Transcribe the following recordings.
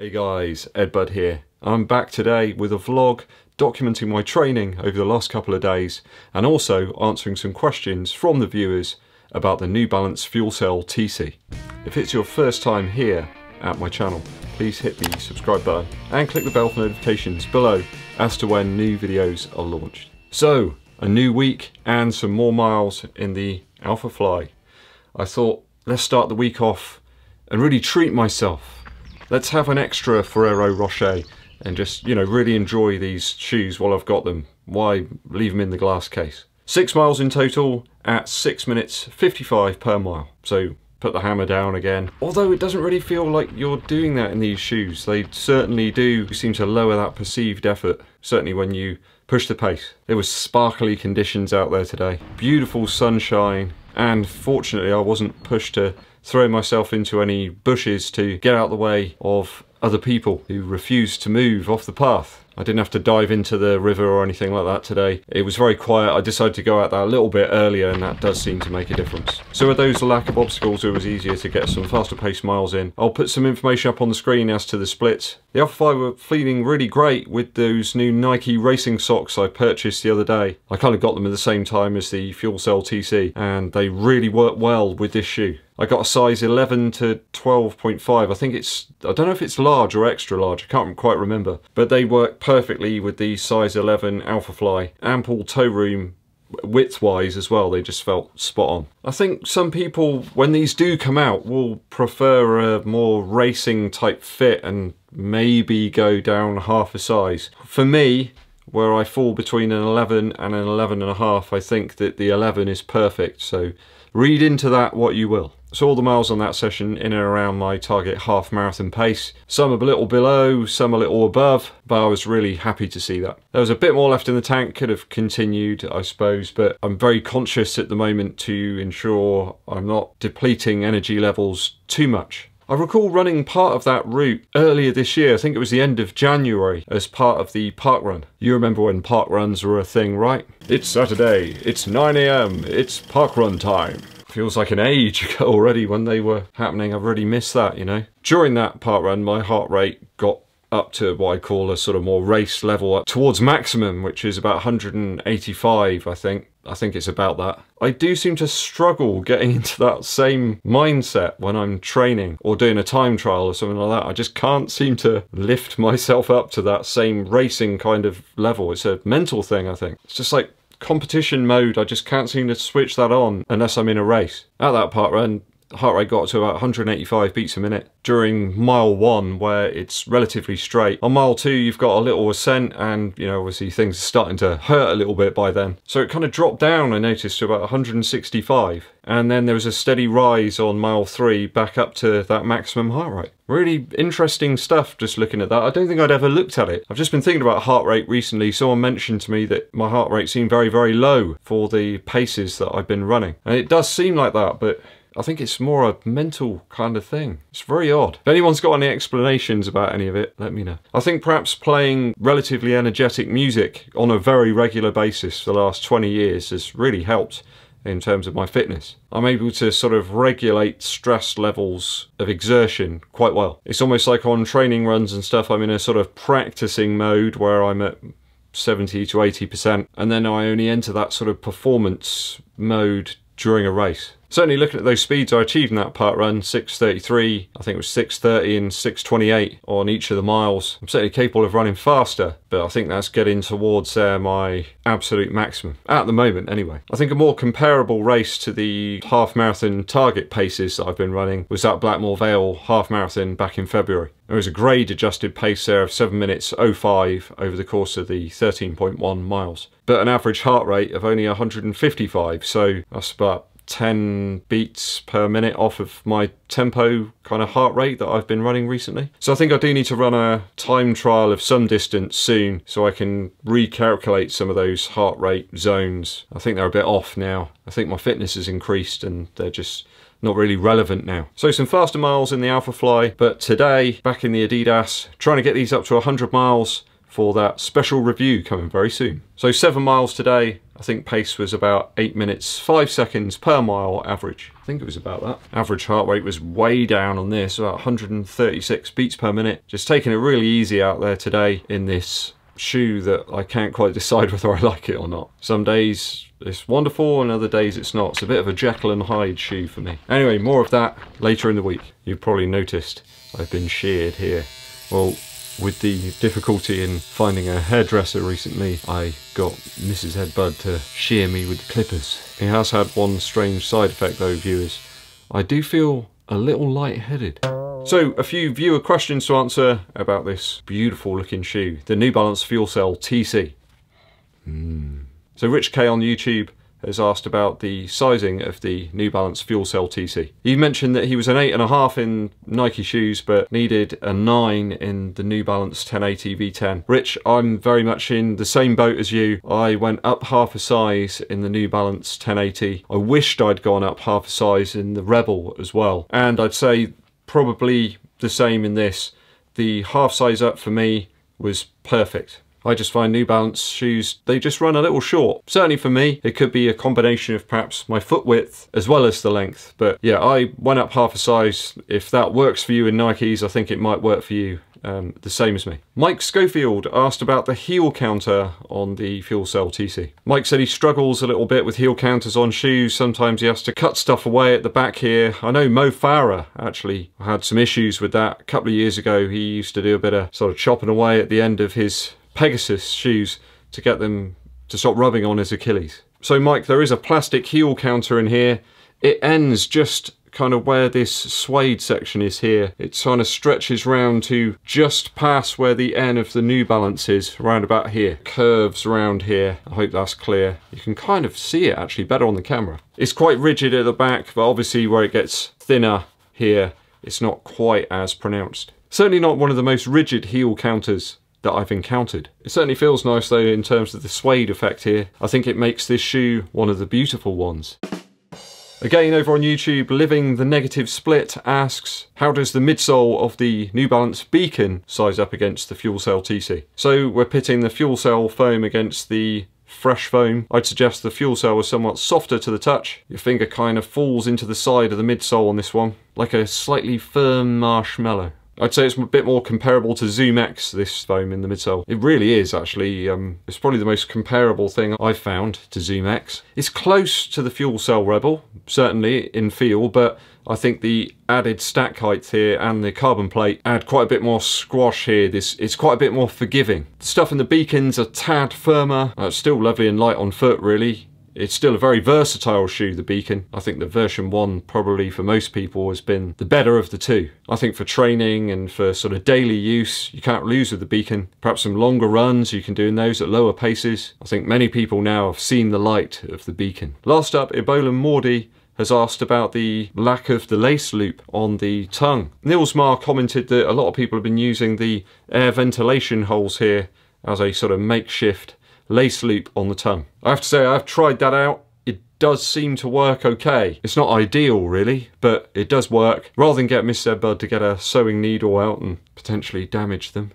Hey guys, Ed Bud here. I'm back today with a vlog documenting my training over the last couple of days and also answering some questions from the viewers about the New Balance Fuel Cell TC. If it's your first time here at my channel, please hit the subscribe button and click the bell for notifications below as to when new videos are launched. So, a new week and some more miles in the Alphafly. I thought, let's start the week off and really treat myself. Let's have an extra Ferrero Rocher and just, you know, really enjoy these shoes while I've got them. Why leave them in the glass case? Six miles in total at six minutes 55 per mile. So put the hammer down again. Although it doesn't really feel like you're doing that in these shoes. They certainly do seem to lower that perceived effort, certainly when you push the pace. There was sparkly conditions out there today. Beautiful sunshine, and fortunately I wasn't pushed to throw myself into any bushes to get out the way of other people who refused to move off the path. I didn't have to dive into the river or anything like that today. It was very quiet. I decided to go out there a little bit earlier and that does seem to make a difference. So with those lack of obstacles, it was easier to get some faster paced miles in. I'll put some information up on the screen as to the splits. The Alphafly were feeling really great with those new Nike racing socks I purchased the other day. I kind of got them at the same time as the Fuel Cell TC and they really work well with this shoe. I got a size 11 to 12.5. I think it's, I don't know if it's large or extra large, I can't quite remember. But they work perfectly with the size 11 Alphafly. Ample toe room width-wise as well, they just felt spot on. I think some people, when these do come out, will prefer a more racing type fit and maybe go down half a size. For me, where I fall between an 11 and an 11 and a half, I think that the 11 is perfect. So read into that what you will. So all the miles on that session in and around my target half marathon pace. Some a little below, some a little above, but I was really happy to see that. There was a bit more left in the tank, could have continued I suppose, but I'm very conscious at the moment to ensure I'm not depleting energy levels too much. I recall running part of that route earlier this year, I think it was the end of January, as part of the park run. You remember when park runs were a thing, right? It's Saturday, it's 9am, it's park run time feels like an age ago already when they were happening. I've already missed that, you know. During that park run, my heart rate got up to what I call a sort of more race level up towards maximum, which is about 185, I think. I think it's about that. I do seem to struggle getting into that same mindset when I'm training or doing a time trial or something like that. I just can't seem to lift myself up to that same racing kind of level. It's a mental thing, I think. It's just like competition mode, I just can't seem to switch that on unless I'm in a race. At that park run, heart rate got to about 185 beats a minute during mile one where it's relatively straight. On mile two you've got a little ascent and you know obviously things are starting to hurt a little bit by then. So it kind of dropped down I noticed to about 165 and then there was a steady rise on mile three back up to that maximum heart rate. Really interesting stuff just looking at that. I don't think I'd ever looked at it. I've just been thinking about heart rate recently. Someone mentioned to me that my heart rate seemed very very low for the paces that I've been running and it does seem like that but I think it's more a mental kind of thing. It's very odd. If anyone's got any explanations about any of it, let me know. I think perhaps playing relatively energetic music on a very regular basis for the last 20 years has really helped in terms of my fitness. I'm able to sort of regulate stress levels of exertion quite well. It's almost like on training runs and stuff, I'm in a sort of practicing mode where I'm at 70 to 80%, and then I only enter that sort of performance mode during a race. Certainly looking at those speeds I achieved in that park run, 6.33, I think it was 6.30 and 6.28 on each of the miles. I'm certainly capable of running faster, but I think that's getting towards uh, my absolute maximum, at the moment anyway. I think a more comparable race to the half marathon target paces that I've been running was that Blackmore Vale half marathon back in February. There was a grade adjusted pace there of 7 minutes 05 over the course of the 13.1 miles, but an average heart rate of only 155, so that's about 10 beats per minute off of my tempo kind of heart rate that I've been running recently. So I think I do need to run a time trial of some distance soon so I can recalculate some of those heart rate zones. I think they're a bit off now. I think my fitness has increased and they're just not really relevant now. So some faster miles in the Alphafly, but today back in the Adidas, trying to get these up to 100 miles for that special review coming very soon. So seven miles today, I think pace was about 8 minutes 5 seconds per mile average. I think it was about that. Average heart rate was way down on this, about 136 beats per minute. Just taking it really easy out there today in this shoe that I can't quite decide whether I like it or not. Some days it's wonderful and other days it's not. It's a bit of a Jekyll and Hyde shoe for me. Anyway, more of that later in the week. You've probably noticed I've been sheared here. Well, with the difficulty in finding a hairdresser recently, I got Mrs. Headbud to shear me with the clippers. It has had one strange side effect though, viewers. I do feel a little light-headed. So, a few viewer questions to answer about this beautiful looking shoe, the New Balance Fuel Cell TC. Mm. So Rich K on YouTube has asked about the sizing of the New Balance Fuel Cell TC. He mentioned that he was an 8.5 in Nike shoes but needed a 9 in the New Balance 1080 V10. Rich, I'm very much in the same boat as you. I went up half a size in the New Balance 1080. I wished I'd gone up half a size in the Rebel as well. And I'd say probably the same in this. The half size up for me was perfect. I just find New Balance shoes, they just run a little short. Certainly for me, it could be a combination of perhaps my foot width as well as the length. But yeah, I went up half a size. If that works for you in Nikes, I think it might work for you um, the same as me. Mike Schofield asked about the heel counter on the Fuel Cell TC. Mike said he struggles a little bit with heel counters on shoes. Sometimes he has to cut stuff away at the back here. I know Mo Farah actually had some issues with that a couple of years ago. He used to do a bit of sort of chopping away at the end of his Pegasus shoes to get them to stop rubbing on his Achilles. So Mike, there is a plastic heel counter in here. It ends just kind of where this suede section is here. It kind of stretches round to just past where the N of the New Balance is, around about here. Curves around here. I hope that's clear. You can kind of see it actually better on the camera. It's quite rigid at the back, but obviously where it gets thinner here, it's not quite as pronounced. Certainly not one of the most rigid heel counters that I've encountered. It certainly feels nice though in terms of the suede effect here. I think it makes this shoe one of the beautiful ones. Again over on YouTube, Living the Negative Split asks, how does the midsole of the New Balance Beacon size up against the Fuel Cell TC? So we're pitting the Fuel Cell foam against the fresh foam. I'd suggest the fuel cell was somewhat softer to the touch. Your finger kind of falls into the side of the midsole on this one, like a slightly firm marshmallow. I'd say it's a bit more comparable to Zoom X, this foam in the midsole. It really is, actually. Um, it's probably the most comparable thing I've found to Zoom X. It's close to the Fuel Cell Rebel, certainly in feel, but I think the added stack height here and the carbon plate add quite a bit more squash here. This It's quite a bit more forgiving. The stuff in the beacons are tad firmer. Uh, still lovely and light on foot, really. It's still a very versatile shoe, the Beacon. I think the version 1 probably for most people has been the better of the two. I think for training and for sort of daily use, you can't lose with the Beacon. Perhaps some longer runs you can do in those at lower paces. I think many people now have seen the light of the Beacon. Last up, Ebola Mordi has asked about the lack of the lace loop on the tongue. Nils Mar commented that a lot of people have been using the air ventilation holes here as a sort of makeshift lace loop on the tongue. I have to say I've tried that out. It does seem to work okay. It's not ideal really, but it does work. Rather than get Miss Bud to get a sewing needle out and potentially damage them.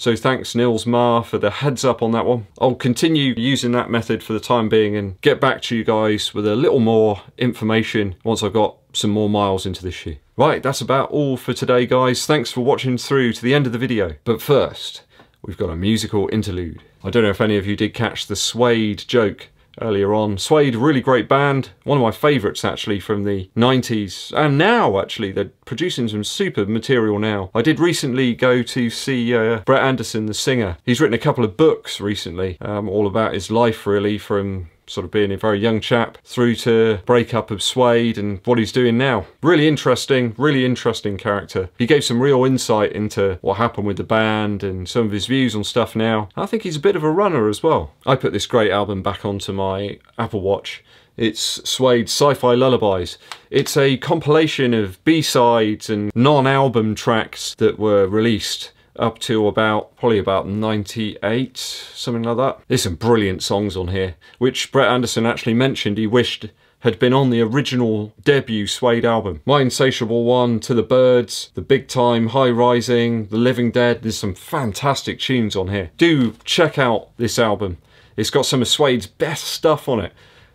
So thanks Nils Mar for the heads up on that one. I'll continue using that method for the time being and get back to you guys with a little more information once I've got some more miles into this shoe. Right, that's about all for today guys. Thanks for watching through to the end of the video. But first, we've got a musical interlude. I don't know if any of you did catch the Suede joke earlier on. Suede, really great band, one of my favourites actually from the 90s, and now actually, they're producing some super material now. I did recently go to see uh, Brett Anderson, the singer. He's written a couple of books recently, um, all about his life really, from sort of being a very young chap through to breakup of Suede and what he's doing now. Really interesting, really interesting character. He gave some real insight into what happened with the band and some of his views on stuff now. I think he's a bit of a runner as well. I put this great album back onto my Apple Watch it's Suede's Sci-Fi Lullabies. It's a compilation of B-sides and non-album tracks that were released up to about, probably about 98, something like that. There's some brilliant songs on here, which Brett Anderson actually mentioned he wished had been on the original debut Suede album. My Insatiable One, To the Birds, The Big Time, High Rising, The Living Dead, there's some fantastic tunes on here. Do check out this album. It's got some of Suede's best stuff on it.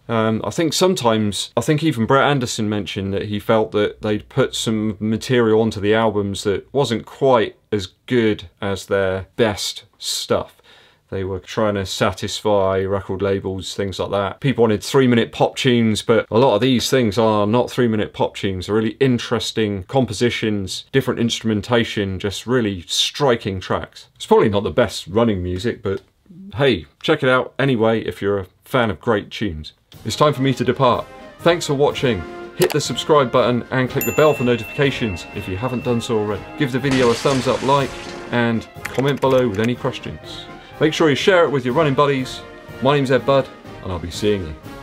Um, I think sometimes, I think even Brett Anderson mentioned that he felt that they'd put some material onto the albums that wasn't quite as good as their best stuff. They were trying to satisfy record labels, things like that. People wanted three minute pop tunes, but a lot of these things are not three minute pop tunes. They're really interesting compositions, different instrumentation, just really striking tracks. It's probably not the best running music, but hey, check it out anyway if you're a fan of great tunes. It's time for me to depart. Thanks for watching. Hit the subscribe button and click the bell for notifications if you haven't done so already. Give the video a thumbs up like and comment below with any questions. Make sure you share it with your running buddies. My name's Ed Budd and I'll be seeing you